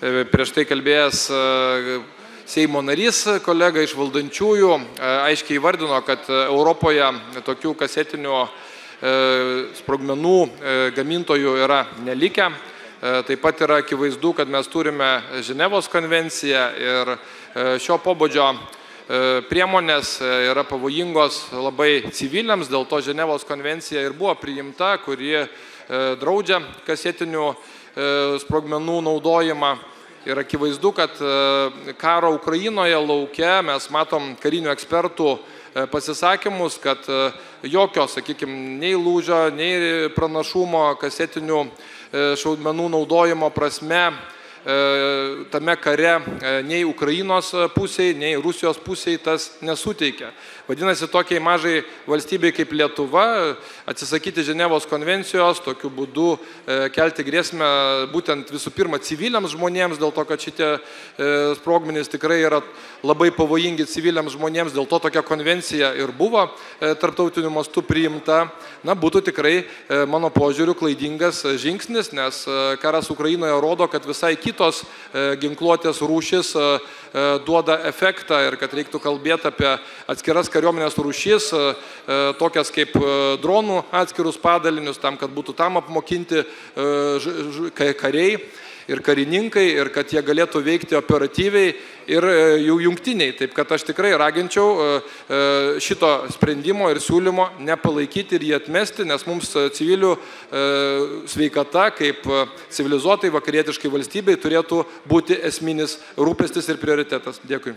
prieš tai kalbėjęs Seimo narys, kolega iš valdančiųjų, aiškiai įvardino, kad Europoje tokių kasetinių sprogmenų gamintojų yra nelikę. Taip pat yra akivaizdu, kad mes turime Ženevos konvenciją ir šio pobūdžio priemonės yra pavojingos labai civiliams, dėl to Ženevos konvencija ir buvo priimta, kuri draudžia kasetinių sprogmenų naudojimą. Ir akivaizdu, kad karo Ukrainoje laukia mes matom karinių ekspertų pasisakymus, kad jokio, sakykime, nei lūžio, nei pranašumo kasetinių šaudmenų naudojimo prasme tame kare nei Ukrainos pusiai, nei Rusijos pusiai tas nesuteikia. Vadinasi, tokiai mažai valstybei kaip Lietuva atsisakyti Ženevos konvencijos, tokiu būdu kelti grėsmę būtent visų pirma civiliams žmonėms, dėl to, kad šitie sprogmenys tikrai yra labai pavojingi civiliams žmonėms, dėl to tokia konvencija ir buvo tarptautiniu mastu priimta, na, būtų tikrai mano požiūriu klaidingas žingsnis, nes karas Ukrainoje rodo, kad visai kitos ginkluotės rūšis duoda efektą ir kad reiktų kalbėti apie atskiras kariuomenės rūšis, tokias kaip dronų atskirus padalinius, tam, kad būtų tam apmokinti kariai ir karininkai, ir kad jie galėtų veikti operatyviai ir jų jungtiniai. Taip kad aš tikrai raginčiau šito sprendimo ir siūlymo nepalaikyti ir jį atmesti, nes mums civilių sveikata kaip civilizuotai vakarietiškai valstybei turėtų būti esminis rūpestis ir prioritetas. Dėkui.